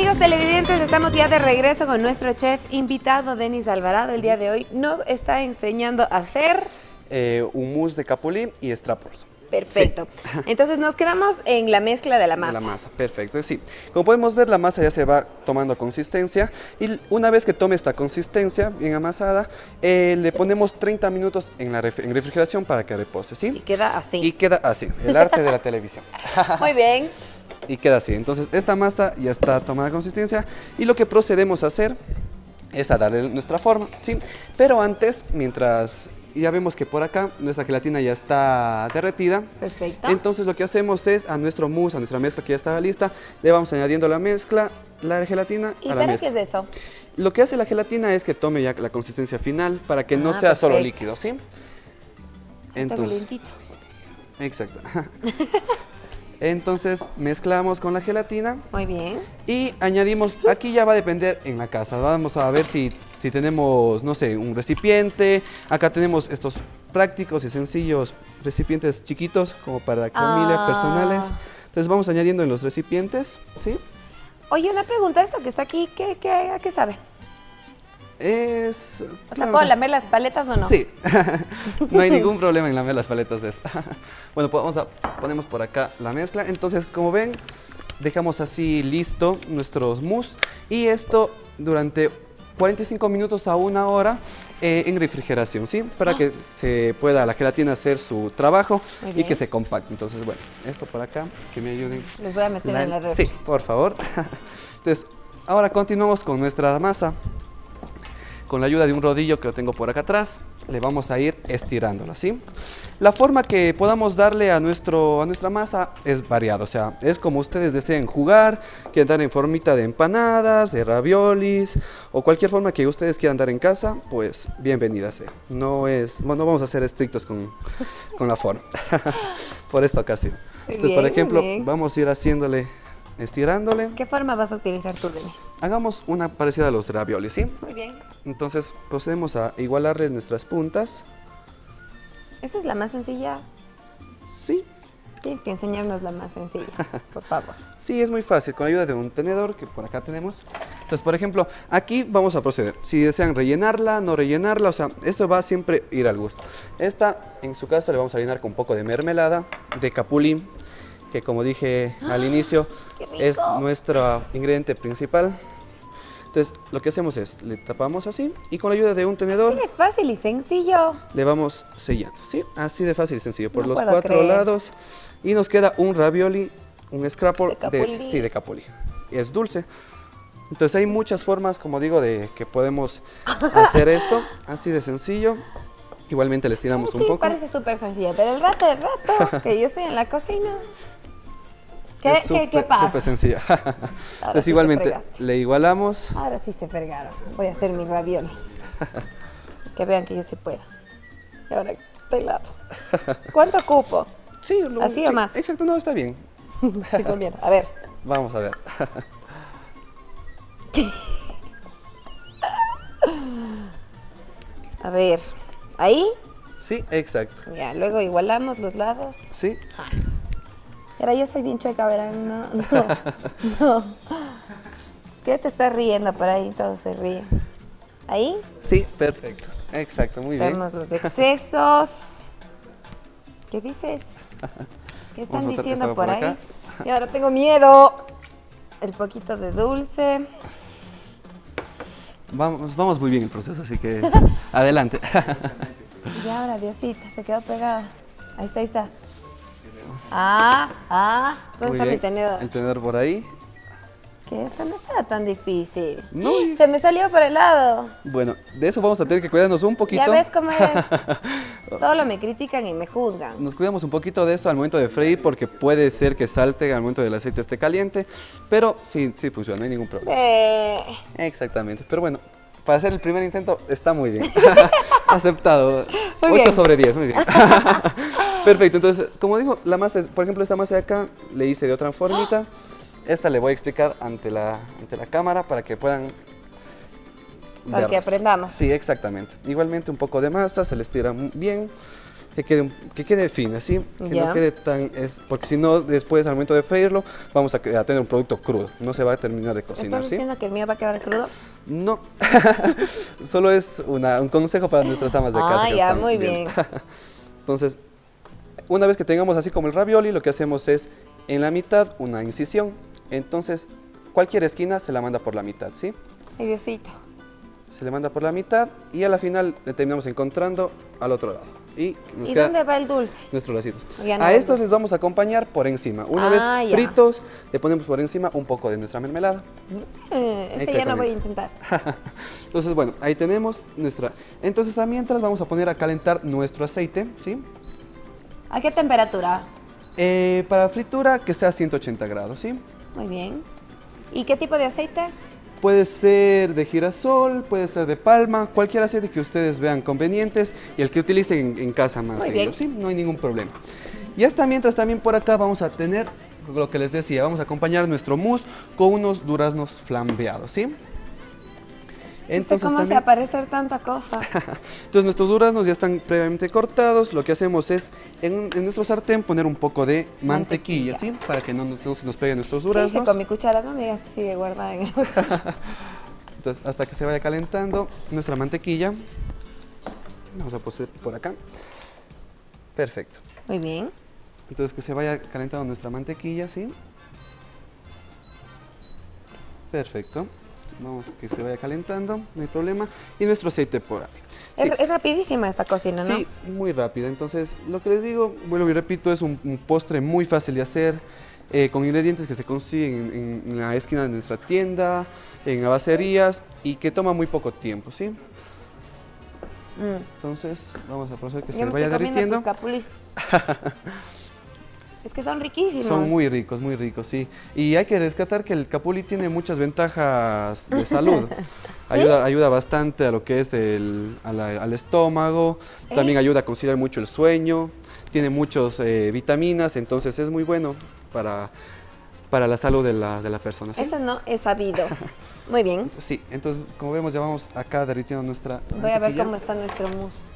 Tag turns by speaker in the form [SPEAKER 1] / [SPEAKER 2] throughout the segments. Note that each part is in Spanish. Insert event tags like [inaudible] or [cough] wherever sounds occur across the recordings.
[SPEAKER 1] Amigos televidentes, estamos ya de regreso con nuestro chef invitado, Denis Alvarado. El día de hoy nos está enseñando a hacer...
[SPEAKER 2] Eh, mousse de capulí y strappers.
[SPEAKER 1] Perfecto. [laughs] Entonces nos quedamos en la mezcla de la masa.
[SPEAKER 2] la masa, perfecto, sí. Como podemos ver, la masa ya se va tomando consistencia y una vez que tome esta consistencia bien amasada, eh, le ponemos 30 minutos en, la en refrigeración para que repose, ¿sí?
[SPEAKER 1] Y queda así.
[SPEAKER 2] Y queda así, el arte de la televisión. [laughs]
[SPEAKER 1] Muy bien.
[SPEAKER 2] Y queda así. Entonces, esta masa ya está tomada consistencia y lo que procedemos a hacer es a darle nuestra forma, ¿sí? Pero antes, mientras ya vemos que por acá nuestra gelatina ya está derretida.
[SPEAKER 1] Perfecto.
[SPEAKER 2] Entonces lo que hacemos es a nuestro mousse, a nuestra mezcla que ya estaba lista, le vamos añadiendo la mezcla, la gelatina
[SPEAKER 1] ¿Y
[SPEAKER 2] a la
[SPEAKER 1] qué es eso?
[SPEAKER 2] Lo que hace la gelatina es que tome ya la consistencia final para que no ah, sea solo líquido, ¿sí?
[SPEAKER 1] Entonces,
[SPEAKER 2] exacto. [laughs] Entonces mezclamos con la gelatina.
[SPEAKER 1] Muy bien.
[SPEAKER 2] Y añadimos, aquí ya va a depender en la casa. Vamos a ver si, si tenemos, no sé, un recipiente. Acá tenemos estos prácticos y sencillos recipientes chiquitos como para familia, ah. personales. Entonces vamos añadiendo en los recipientes, ¿sí?
[SPEAKER 1] Oye, una pregunta, esto que está aquí, ¿qué, qué, ¿a qué sabe?
[SPEAKER 2] Es...
[SPEAKER 1] O sea, ¿puedo lamer las paletas o no?
[SPEAKER 2] Sí, [laughs] no hay ningún problema en lamer las paletas de esta. [laughs] bueno, pues vamos a, ponemos por acá la mezcla. Entonces, como ven, dejamos así listo nuestros mousse y esto durante 45 minutos a una hora eh, en refrigeración, ¿sí? Para que se pueda la gelatina hacer su trabajo y que se compacte. Entonces, bueno, esto por acá, que me ayuden.
[SPEAKER 1] Les voy a meter en la red.
[SPEAKER 2] Sí, por favor. [laughs] Entonces, ahora continuamos con nuestra masa con la ayuda de un rodillo que lo tengo por acá atrás, le vamos a ir estirándola, ¿sí? La forma que podamos darle a, nuestro, a nuestra masa es variada, o sea, es como ustedes deseen jugar, quieren dar en formita de empanadas, de raviolis, o cualquier forma que ustedes quieran dar en casa, pues bienvenida sea. No es, bueno, no vamos a ser estrictos con, con la forma, [laughs] por esta ocasión. Entonces, por ejemplo, vamos a ir haciéndole estirándole.
[SPEAKER 1] ¿Qué forma vas a utilizar tú, Denis?
[SPEAKER 2] Hagamos una parecida a los raviolis, ¿sí?
[SPEAKER 1] Muy bien.
[SPEAKER 2] Entonces procedemos a igualarle nuestras puntas.
[SPEAKER 1] ¿Esa es la más sencilla?
[SPEAKER 2] Sí.
[SPEAKER 1] Tienes que enseñarnos la más sencilla, [laughs] por favor.
[SPEAKER 2] sí, es muy fácil, con ayuda de un tenedor que por acá tenemos. Entonces, por ejemplo, aquí vamos a proceder. Si desean rellenarla, no rellenarla, o sea, esto va a siempre ir al gusto. Esta, en su caso, le vamos a llenar con un poco de mermelada, de capulín, que como dije al inicio, es nuestro ingrediente principal. Entonces, lo que hacemos es, le tapamos así y con la ayuda de un tenedor...
[SPEAKER 1] Así de fácil y sencillo.
[SPEAKER 2] Le vamos sellando, ¿sí? Así de fácil y sencillo, por los cuatro lados. Y nos queda un ravioli, un scrapple de, sí, de capulí. Es dulce. Entonces hay muchas formas, como digo, de que podemos [laughs] hacer esto, así de sencillo. Igualmente le estiramos un poco.
[SPEAKER 1] parece súper sencillo, pero el rato, el rato, [laughs] que yo estoy en la cocina, ¿Qué, super, ¿qué, pasa?
[SPEAKER 2] Súper sencilla. [laughs] [laughs] Entonces igualmente le igualamos.
[SPEAKER 1] Ahora sí se fregaron. Voy a hacer mi ravioli. [laughs] que vean que yo sí puedo. Y ahora pelado. ¿Cuánto ocupo?
[SPEAKER 2] Sí,
[SPEAKER 1] ¿Así o más?
[SPEAKER 2] Exacto, no, está bien.
[SPEAKER 1] sí, bien. A ver.
[SPEAKER 2] Vamos a ver.
[SPEAKER 1] a ver. ¿Ahí?
[SPEAKER 2] Sí, exacto.
[SPEAKER 1] Ya, luego igualamos los lados.
[SPEAKER 2] Sí.
[SPEAKER 1] Ah. Era yo soy bien chueca, verán, no, no, [laughs] no. ¿Qué te estás riendo por ahí? Todo se ríe. ¿Ahí?
[SPEAKER 2] Sí, perfecto. Exacto, muy bien.
[SPEAKER 1] Vemos los excesos. ¿Qué dices? [laughs] ¿Qué están diciendo por, ahí? Y ahora tengo miedo. El poquito de dulce.
[SPEAKER 2] Vamos, vamos muy bien el proceso, así que [laughs] adelante.
[SPEAKER 1] y ahora, Diosita, se quedó pegada. Ahí está, ahí está. Ah, ah, ¿dónde está mi tenedor?
[SPEAKER 2] El tenedor por ahí.
[SPEAKER 1] Que esto no está tan difícil. No. Se me salió por el lado.
[SPEAKER 2] Bueno, de eso vamos a tener que cuidarnos un poquito.
[SPEAKER 1] Ya ves cómo es. [laughs] Solo me critican y me juzgan.
[SPEAKER 2] Nos cuidamos un poquito de eso al momento de freír porque puede ser que salte al momento del aceite esté caliente. Pero sí, sí funciona, no hay ningún problema.
[SPEAKER 1] Eh.
[SPEAKER 2] Exactamente. Pero bueno, para hacer el primer intento está muy bien. [laughs] Aceptado. 8 sobre 10, muy bien. [laughs] Perfecto, entonces, como digo, la masa, por ejemplo, esta masa de acá le hice de otra formita. Esta le voy a explicar ante la, ante la cámara para que puedan
[SPEAKER 1] Para que aprendamos.
[SPEAKER 2] Sí, exactamente. Igualmente un poco de masa, se le estira bien. Que quede, que quede fina, ¿sí? Que no quede tan... Es, porque si no, después al momento de freírlo, vamos a, tener un producto crudo. No se va a terminar de cocinar,
[SPEAKER 1] ¿Estás diciendo que el mío va a quedar crudo?
[SPEAKER 2] No. [laughs] Solo es un consejo para nuestras amas de casa.
[SPEAKER 1] Ah, ya, muy bien. [laughs]
[SPEAKER 2] Entonces, una vez que tengamos así como el ravioli, lo que hacemos es en la mitad una incisión. Entonces, cualquier esquina se la manda por la mitad, ¿sí?
[SPEAKER 1] Ay, Diosito.
[SPEAKER 2] Se le manda por la mitad y a la final le terminamos encontrando al otro lado.
[SPEAKER 1] Y, dónde va el dulce?
[SPEAKER 2] Nuestros lacitos. a estos les vamos a acompañar por encima. Una vez ah, fritos, le ponemos por encima un poco de nuestra mermelada.
[SPEAKER 1] Eh, ese ya no voy a intentar. [laughs]
[SPEAKER 2] Entonces, bueno, ahí tenemos nuestra... Entonces, mientras vamos a poner a calentar nuestro aceite, ¿sí?
[SPEAKER 1] ¿A qué temperatura?
[SPEAKER 2] Eh, para fritura, que sea 180 grados, ¿sí?
[SPEAKER 1] Muy bien. ¿Y qué tipo de aceite?
[SPEAKER 2] Puede ser de girasol, puede ser de palma, cualquier aceite que ustedes vean convenientes y el que utilicen en, casa más seguido, ¿sí? No hay ningún problema. Y hasta mientras también por acá vamos a tener lo que les decía, vamos a acompañar nuestro mousse con unos duraznos flambeados, ¿sí?
[SPEAKER 1] Entonces, ¿Cómo se aparecer tanta cosa? [laughs]
[SPEAKER 2] Entonces nuestros duraznos ya están previamente cortados. Lo que hacemos es en, nuestro sartén poner un poco de mantequilla, ¿sí? Para que no, se nos peguen nuestros duraznos.
[SPEAKER 1] con mi cuchara? No me digas que sigue guardada en el [laughs]
[SPEAKER 2] Entonces hasta que se vaya calentando nuestra mantequilla. Vamos a poner por acá. Perfecto.
[SPEAKER 1] Muy bien.
[SPEAKER 2] Entonces que se vaya calentando nuestra mantequilla, ¿sí? Perfecto. Vamos que se vaya calentando, no hay problema. Y nuestro aceite por ahí.
[SPEAKER 1] Es, rapidísima esta cocina, ¿no?
[SPEAKER 2] Sí, muy rápida. Entonces, lo que les digo, vuelvo y repito, es un, postre muy fácil de hacer. Eh, con ingredientes que se consiguen en, la esquina de nuestra tienda, en abacerías y que toma muy poco tiempo, ¿sí? Mm. Entonces, vamos a proceder que se vaya derritiendo. [laughs]
[SPEAKER 1] Es que son riquísimos.
[SPEAKER 2] Son muy ricos, muy ricos, sí. Y hay que rescatar que el capuli tiene muchas ventajas de salud. [laughs] ayuda, ayuda bastante a lo que es el, al, estómago, también eh. ayuda a conciliar mucho el sueño, tiene muchas eh, vitaminas, entonces es muy bueno para, para la salud de la, de la persona.
[SPEAKER 1] Eso no es sabido. [laughs] Muy bien.
[SPEAKER 2] Sí, entonces como vemos ya vamos acá derritiendo nuestra
[SPEAKER 1] Voy a ver cómo está nuestro mousse.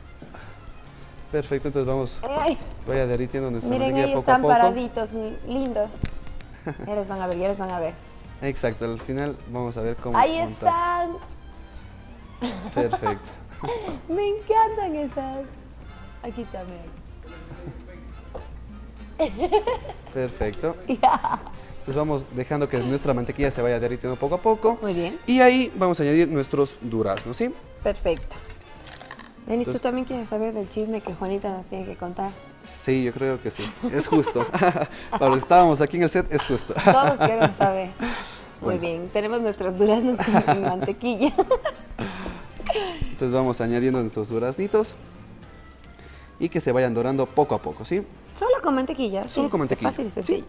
[SPEAKER 2] Perfecto, entonces vamos. Vaya derritiendo nuestra
[SPEAKER 1] Miren, ahí están paraditos, lindos. Ya les van a ver, ya les van a ver. [laughs]
[SPEAKER 2] Exacto, al final vamos a ver cómo
[SPEAKER 1] Ahí están.
[SPEAKER 2] Perfecto. [laughs]
[SPEAKER 1] Me encantan esas. Aquí también. [laughs]
[SPEAKER 2] Perfecto. Ya. Pues vamos dejando que nuestra mantequilla se vaya derritiendo poco a poco.
[SPEAKER 1] Muy bien.
[SPEAKER 2] Y ahí vamos a añadir nuestros duraznos, ¿sí?
[SPEAKER 1] Perfecto. Denis, ¿tú también quieres saber del chisme que Juanita nos tiene que contar?
[SPEAKER 2] Sí, yo creo que sí. Es justo. [laughs] Para los que estábamos aquí en el set, es justo.
[SPEAKER 1] Todos queremos [laughs] saber. Muy bien, tenemos nuestros duraznos con [laughs] mantequilla.
[SPEAKER 2] Entonces vamos añadiendo nuestros duraznitos y que se vayan dorando poco a poco, ¿sí?
[SPEAKER 1] Solo con mantequilla.
[SPEAKER 2] Solo con mantequilla.
[SPEAKER 1] Fácil y sencillo.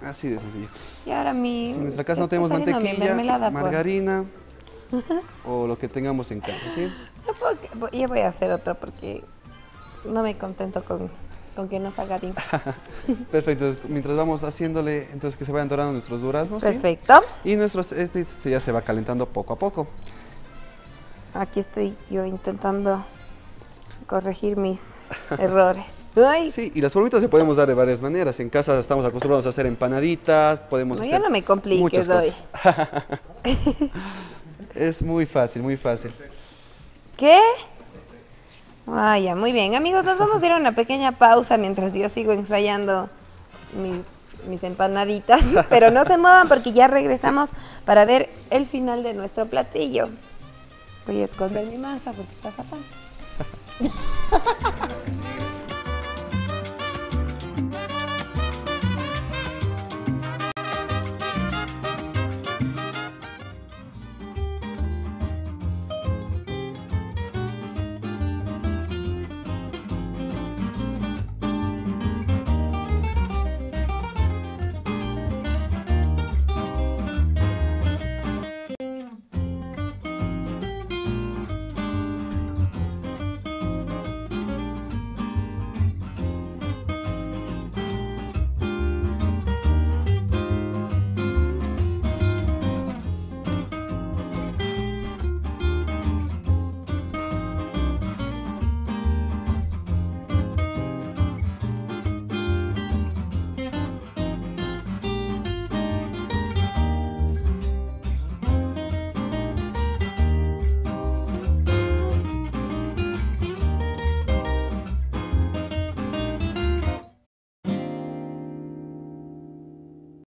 [SPEAKER 2] Así de sencillo.
[SPEAKER 1] Y ahora mi...
[SPEAKER 2] Si en nuestra casa no tenemos mantequilla, margarina o lo que tengamos en casa, ¿sí?
[SPEAKER 1] Yo voy a hacer otra porque no me contento con, con que no salga bien. [laughs]
[SPEAKER 2] Perfecto, mientras vamos haciéndole, entonces que se vayan dorando nuestros duraznos.
[SPEAKER 1] Perfecto.
[SPEAKER 2] Y nuestro este ya se va calentando poco a poco.
[SPEAKER 1] Aquí estoy yo intentando corregir mis [laughs] errores.
[SPEAKER 2] Sí, y las formitas se podemos dar de varias maneras. En casa estamos acostumbrados a hacer empanaditas, podemos
[SPEAKER 1] no,
[SPEAKER 2] hacer
[SPEAKER 1] no me compliques, muchas cosas. [laughs]
[SPEAKER 2] es muy fácil, muy fácil.
[SPEAKER 1] ¿Qué? Vaya, muy bien. Amigos, nos vamos a ir a una pequeña pausa mientras yo sigo ensayando mis, empanaditas. [laughs] Pero no se muevan porque ya regresamos para ver el final de nuestro platillo. Voy a esconder mi masa porque está fatal. [laughs]